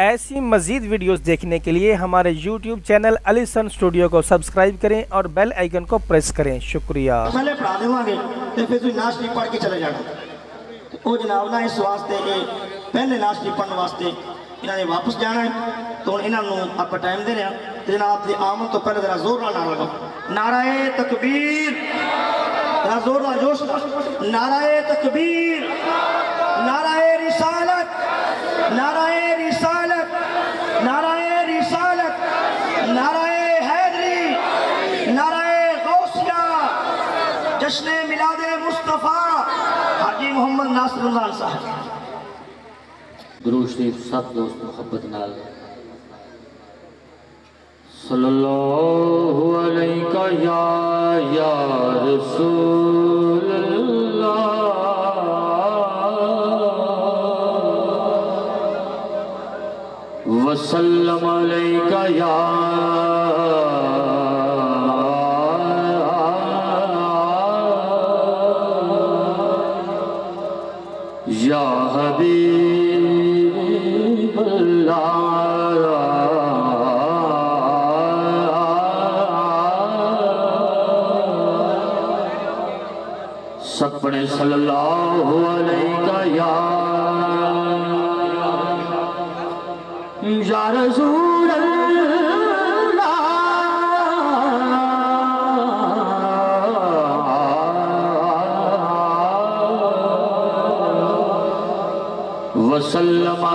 ऐसी मजीद वीडियोस देखने के लिए हमारे YouTube चैनल अलीसन स्टूडियो को सब्सक्राइब करें और बेल आइकन को प्रेस करें। शुक्रिया। पहले प्रार्थना के ते फिर तू तो नाश पढ़ के चले जाना। ओ जनाब ना इस वास्ते के पहले नाश पढ़ने वास्ते इन्होंने वापस जाना है। तो इन्होंने आप टाइम दे रहे हैं। तो जनाब की आमद तो पहले जरा ज़ोर ना लगाओ। नारा तकबीर। ज़ोर जोश? नाराय तकबीर, नाराय रिसालत नाराय रिसालत नाराय रिसालत, नाराय हैदरी, नाराय गौसिया जश्न मिलाद मुस्तफ़ा, हाजी मोहम्मद नासरुल्लाह साहब। गुरु श्री सब दोस्त मोहब्बत नाल सल्लल्लाहु अलैका या या रसूल अल्लाह वसल्लम अलैका या या हबीब अल्लाह सलाह यार वसलवा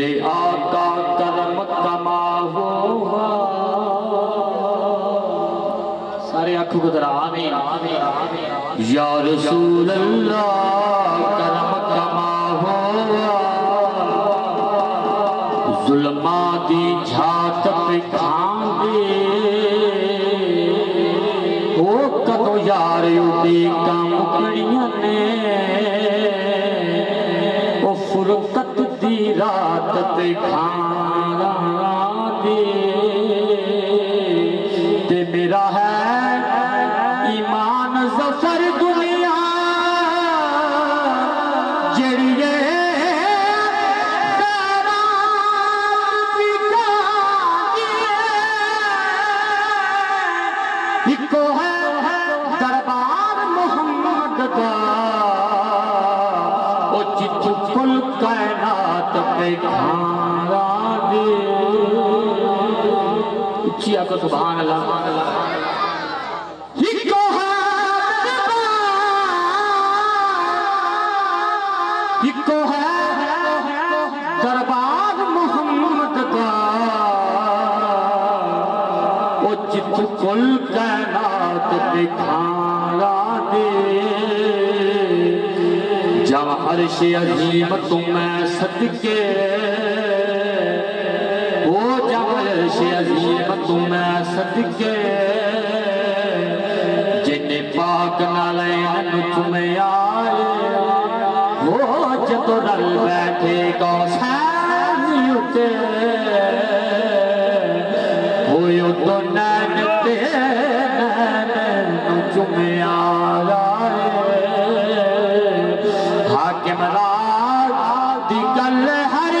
मेरे आका करम कमा सारे आँखों को जरा आमीन आमीन आमीन। या रसूल अल्लाह करम कमा हुआ जुल्मा दी झात खांगे ओ कदों यार उड़ी दुनिया जड़िए इको है। दरबार मोहम्मद का ओ चित कुल कायनात पे खारा दे। सुभान अल्लाह अल्लाह। ओ चित कुल कायनात पे दे। जब हर्ष अजीम तुम्हें सदके, ओ जब हर्ष अजीम तुम्हें सदके, जिन्हें पाक नालैन तुम्हें आए। वो जब रल बैठे गौसैन उते होयो तो नैन ते नैन चुमिया हाकिम राज दी गल हर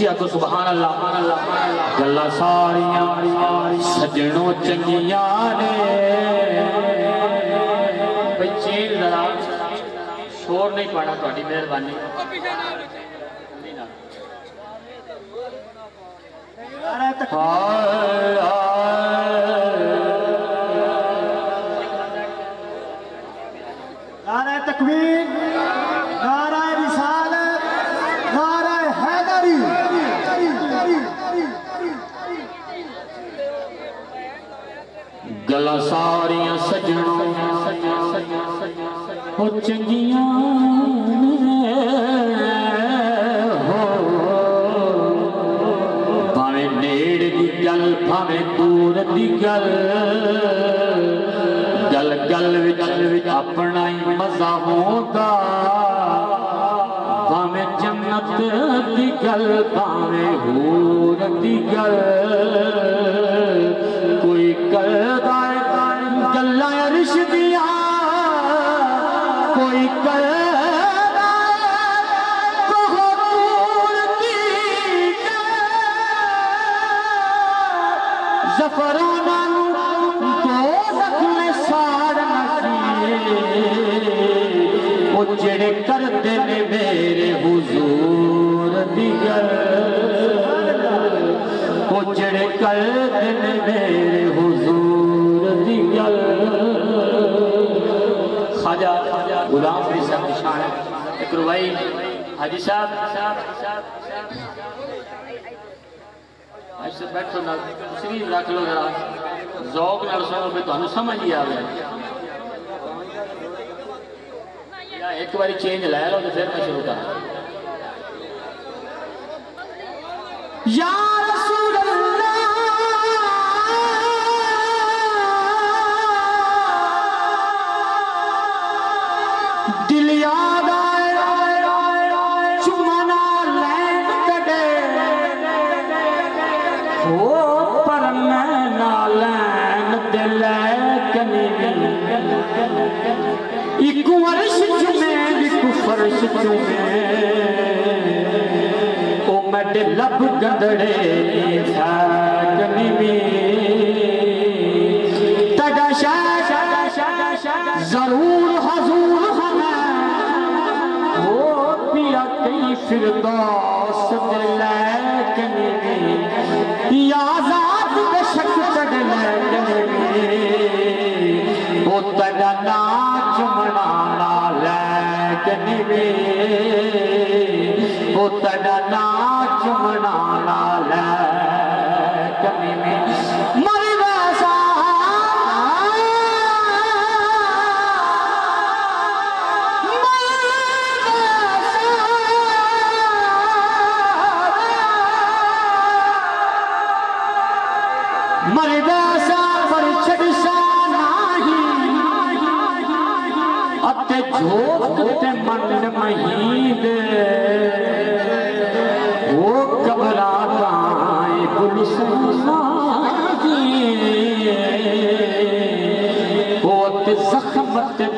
सुभान अल्लाह गल्ला सारियाँ सजणों चंगियाँ ने। भाई चेन जरा शोर नहीं पाना थोड़ी मेहरबानी। तकबीर। गल्ला सारियां सजणों हो चंगियां हो नेड़ दी गल दूर दी गल गल गल ही मजा गल कोई करदा अरश दिया कोई दी जफराना दो में साड़ना वो जेड़े करते ने मेरे हुजूर दी गल वो जेड़े करते मेरे गुलाम पीर साहब निशान रुवाई हाजी साहब। ऐसे बैठो ना शरीर रख लो जरा। जौक नाल सुनो, मैं तुहानू समझ ही आ गया या एक बारी चेंज लै लो तो फिर मैं शुरू कर। यार हो पर न उ गदड़े फिरदौस दिलकनी में तड़ा नाच मनाना लैकनी में ओ नाच मनाना लैकनी में हो घबरा तुल हो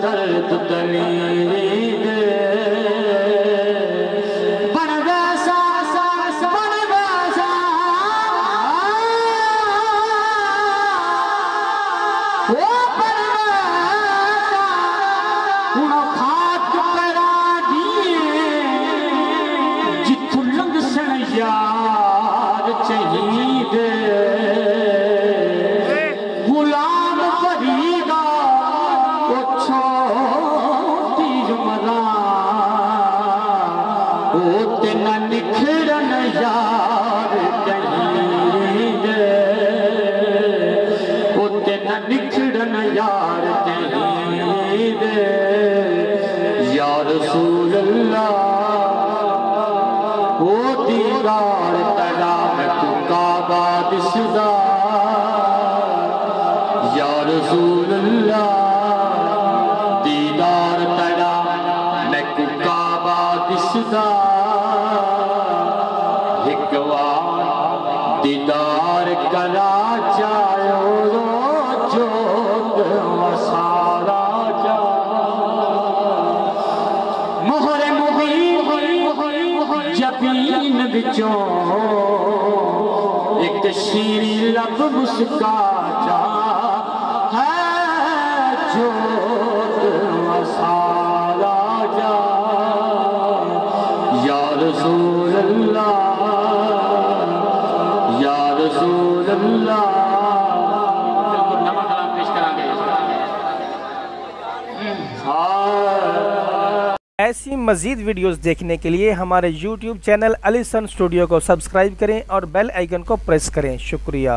दर न नि निखड़ी उते न निखड़न यार यार सूर लाइ दुगा ਯਾ ਰਸੂਲ विचों एक शीरी लब मुस्का जा है जो मसाला जा। या रसूल अल्लाह या ऐसी मज़ीद वीडियोस देखने के लिए हमारे यूट्यूब चैनल अलीसन स्टूडियो को सब्सक्राइब करें और बेल आइकन को प्रेस करें। शुक्रिया।